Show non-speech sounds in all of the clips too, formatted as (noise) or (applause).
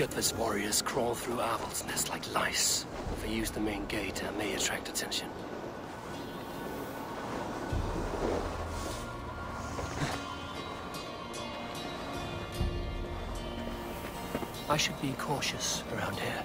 Kjotve's warriors crawl through Owl's Nest like lice. If they use the main gate, it may attract attention. I should be cautious around here.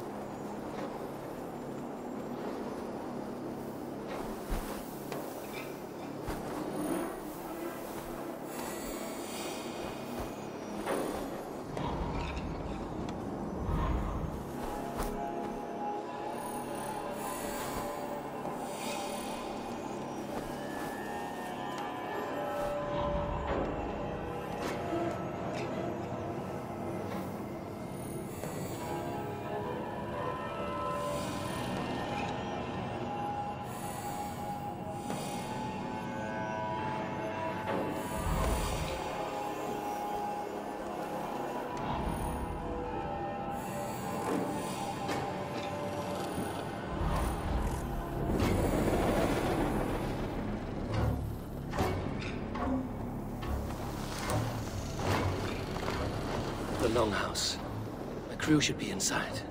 The Longhouse. The crew should be inside.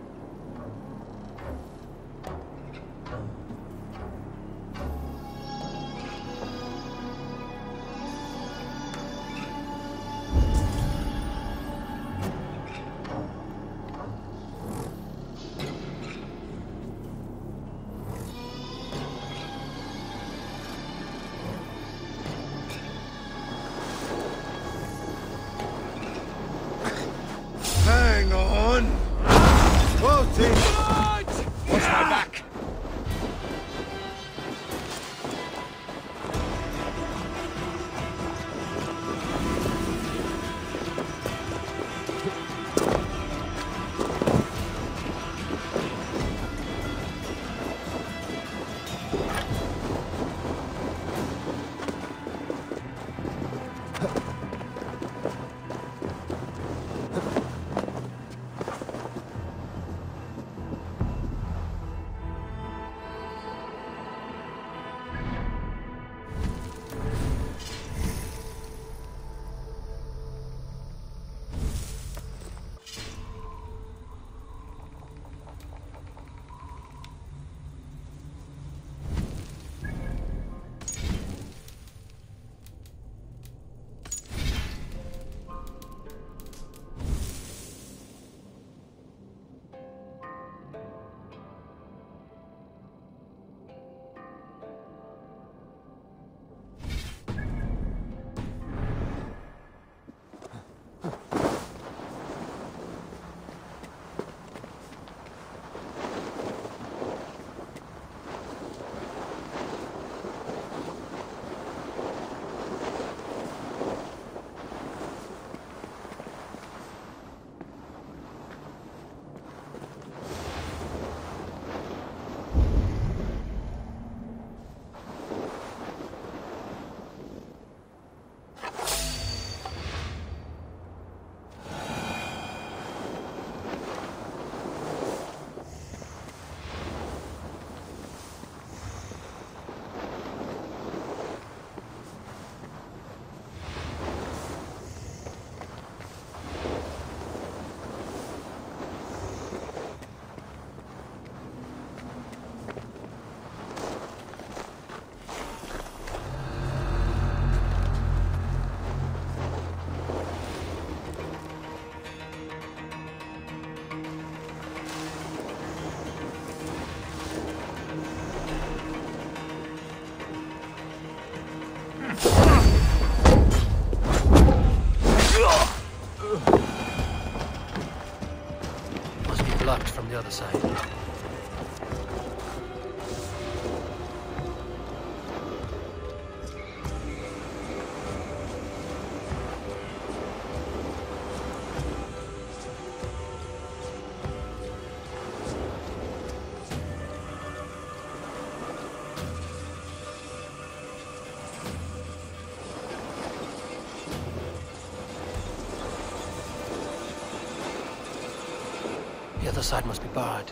Side must be barred.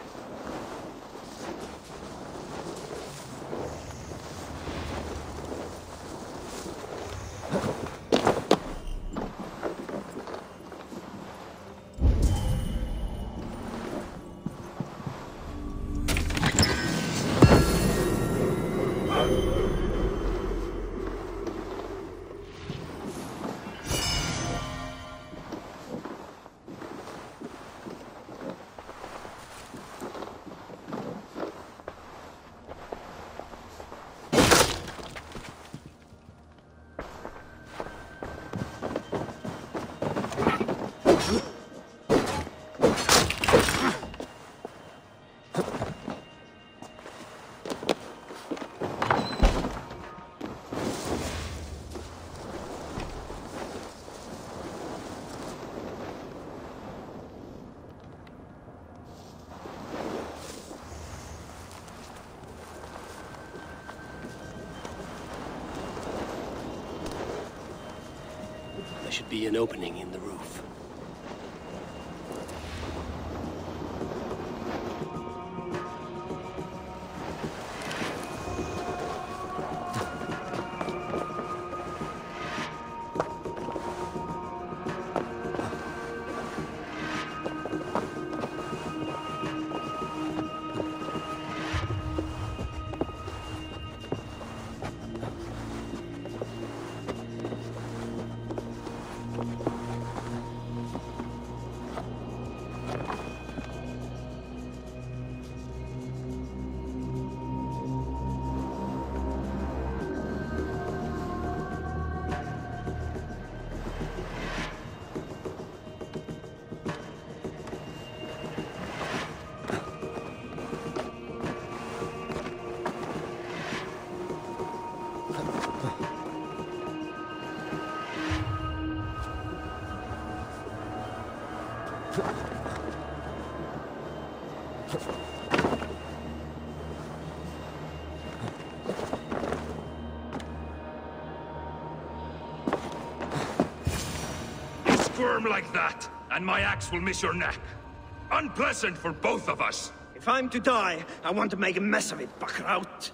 There should be an opening in the roof. Like that, and my axe will miss your neck. Unpleasant for both of us. If I'm to die, I want to make a mess of it, Bakraut.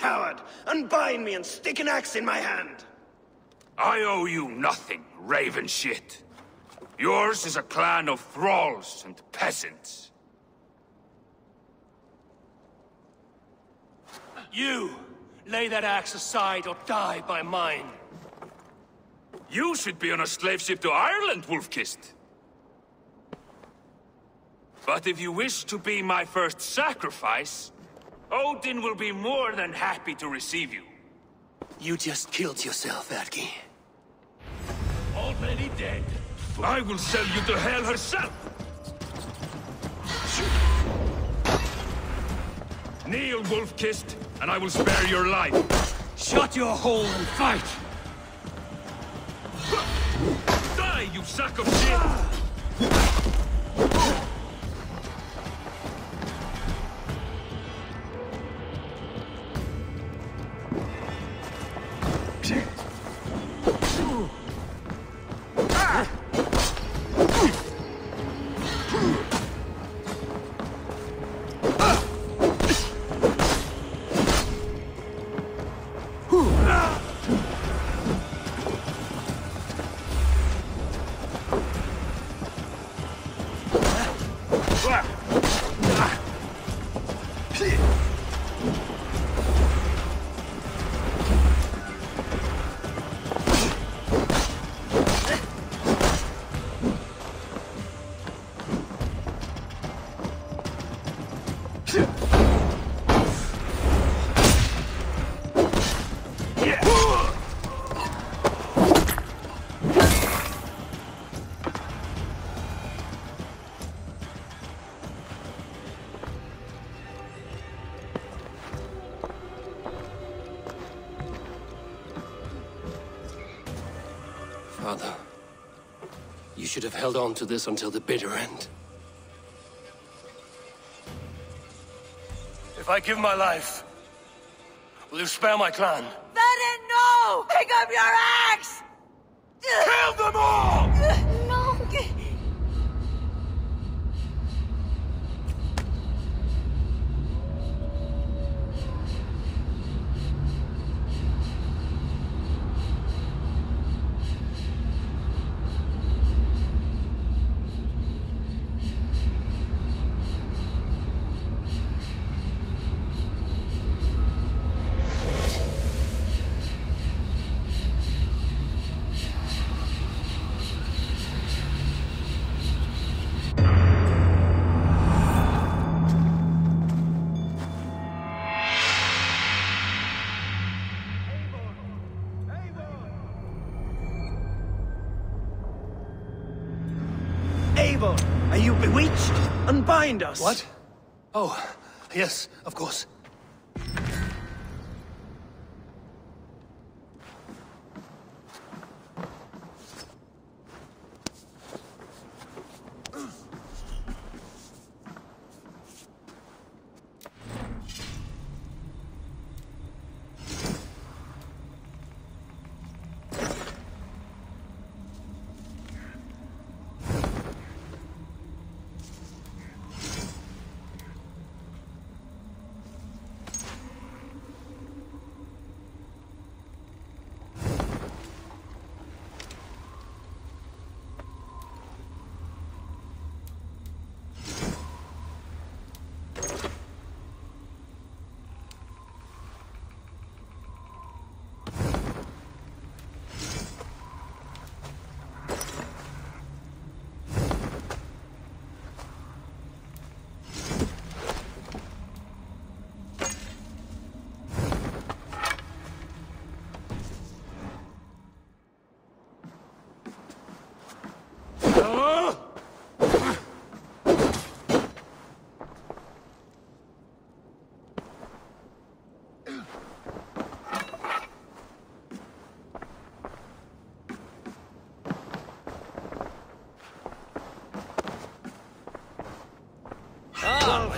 Coward! Unbind me and stick an axe in my hand! I owe you nothing, raven shit. Yours is a clan of thralls and peasants. You! Lay that axe aside or die by mine. You should be on a slave ship to Ireland, Wolf-Kissed. But if you wish to be my first sacrifice, Odin will be more than happy to receive you. You just killed yourself, Erki. Already dead. I will sell you to Hell herself! Kneel, Wolf-Kissed, and I will spare your life. Shut your hole and fight! Die, you sack of shit! Held on to this until the bitter end. If I give my life, will you spare my clan? Venin, no! Pick up your axe! Kill them all! (laughs) Unbind us! What? Oh, yes, of course.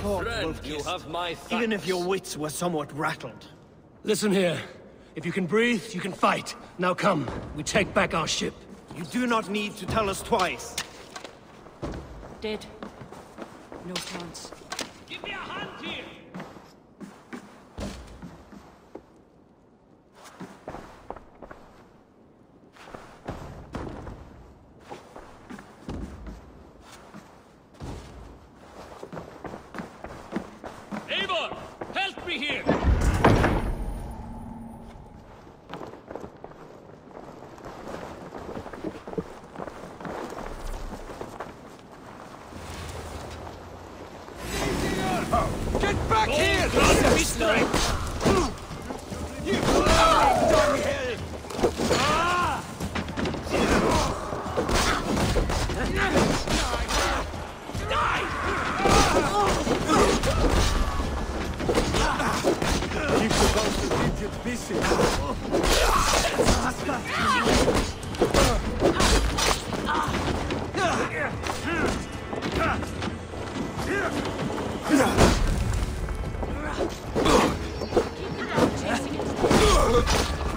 Friend, You have my thanks. Even if your wits were somewhat rattled. Listen here. If you can breathe, you can fight. Now come, we take back our ship. You do not need to tell us twice. Dead. No chance.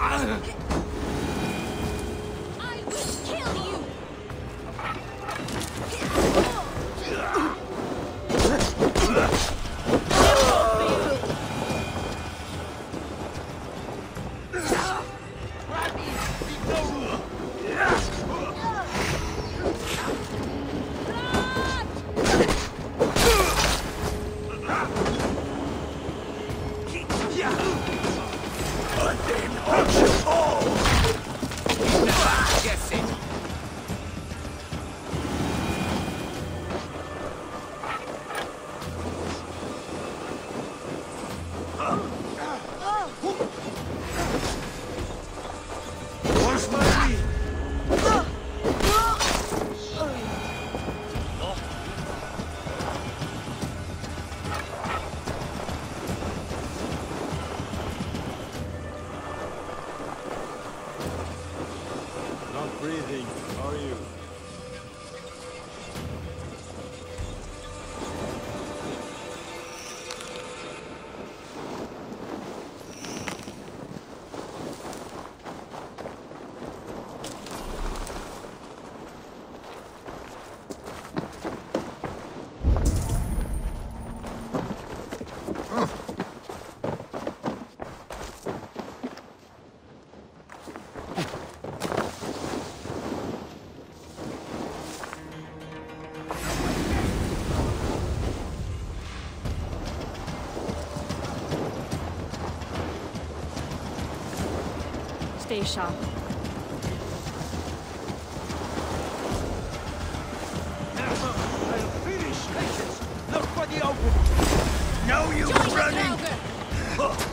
I Stay sharp. Look for the open! No use running!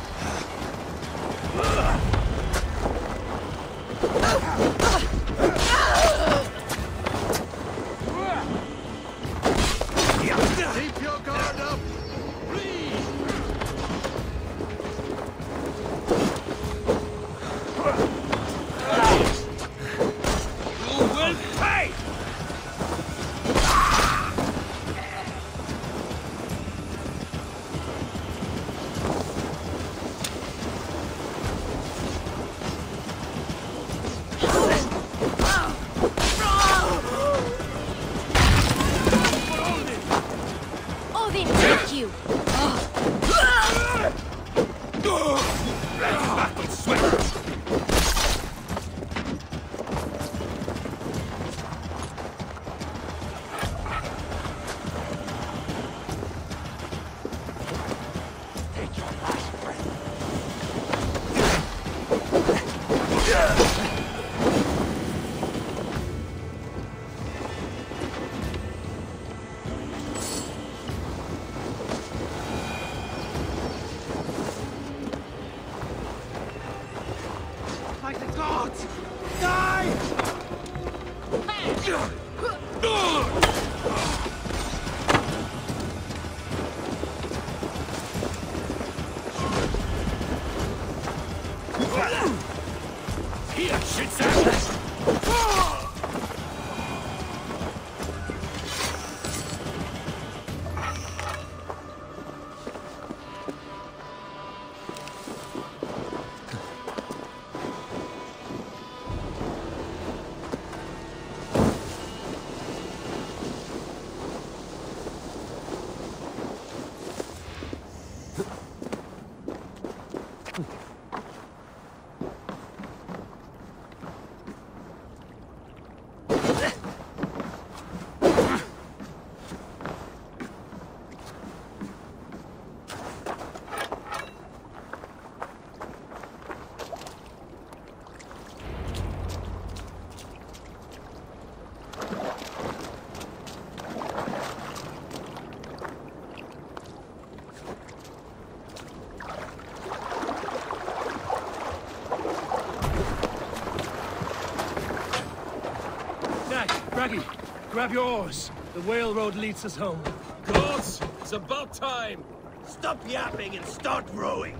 Grab your oars. The whale road leads us home. Gods, it's about time! Stop yapping and start rowing!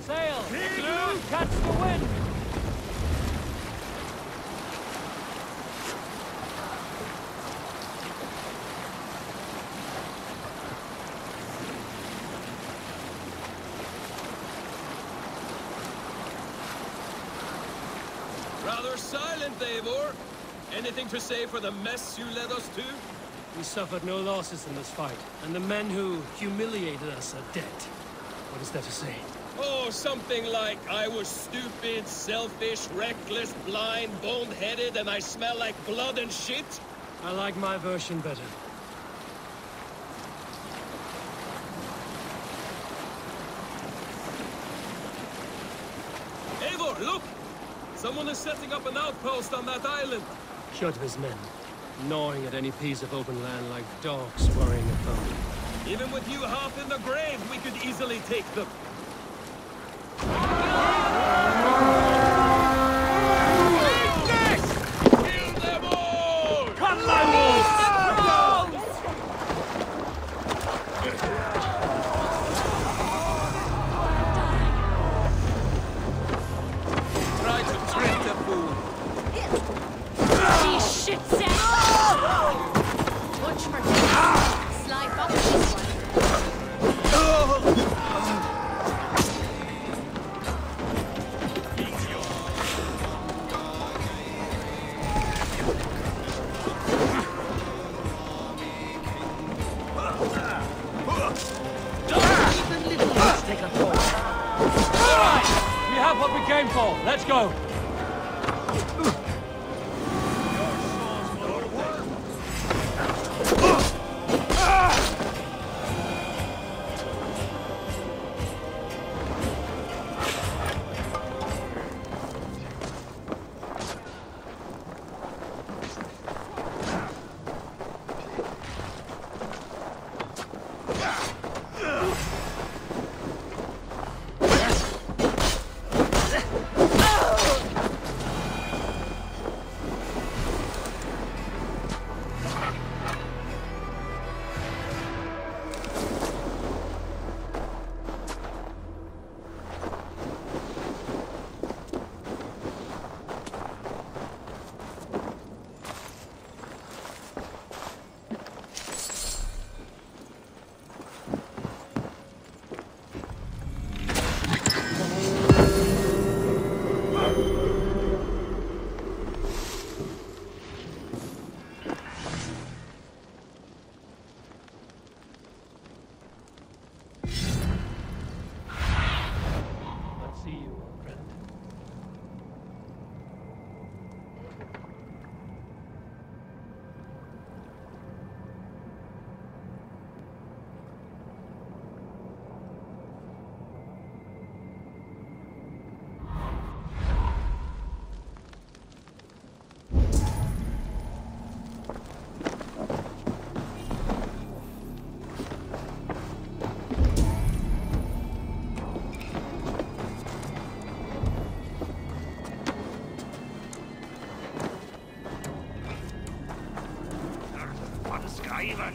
Sail! Catch the wind! Anything to say for the mess you led us to? We suffered no losses in this fight, and the men who humiliated us are dead. What is there to say? Oh, something like I was stupid, selfish, reckless, blind, bone-headed, and I smell like blood and shit? I like my version better. Eivor, look! Someone is setting up an outpost on that island. Shut of his men, gnawing at any piece of open land like dogs worrying a bone. Even with you half in the grave, we could easily take them.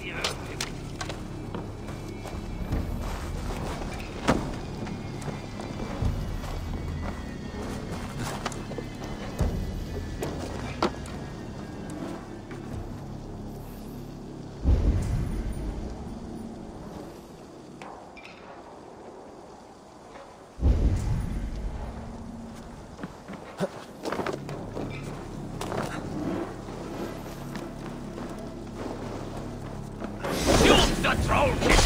The power!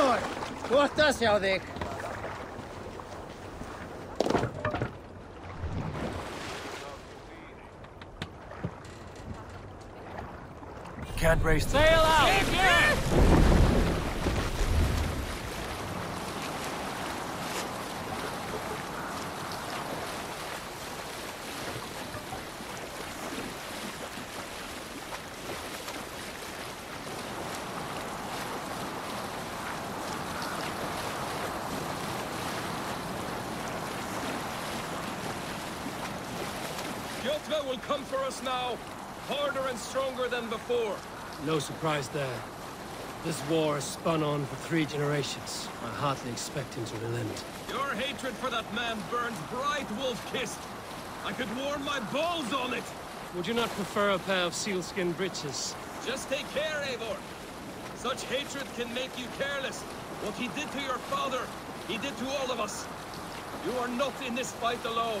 Eivor! Kohta hjá þig. Can't race Sail out! Kjotve will come for us now, harder and stronger than before. No surprise there. This war has spun on for three generations. I hardly expect him to relent. Your hatred for that man burns bright wolf-kissed. I could warm my balls on it. Would you not prefer a pair of sealskin breeches? Just take care, Eivor. Such hatred can make you careless. What he did to your father, he did to all of us. You are not in this fight alone.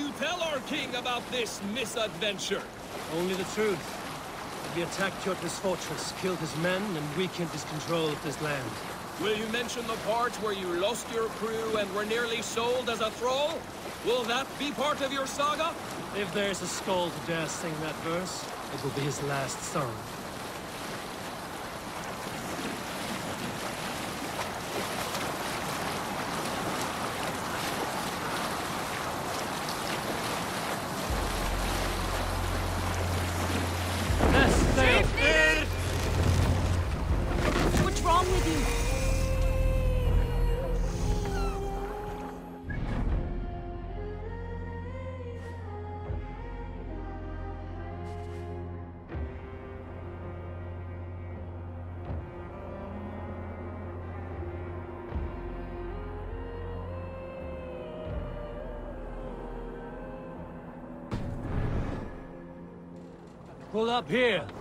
you tell our king about this misadventure? Only the truth. He attacked Kjotve's fortress, killed his men, and weakened his control of this land. Will you mention the part where you lost your crew and were nearly sold as a thrall? Will that be part of your saga? If there's a skull to dare sing that verse, it will be his last song. Pull up here.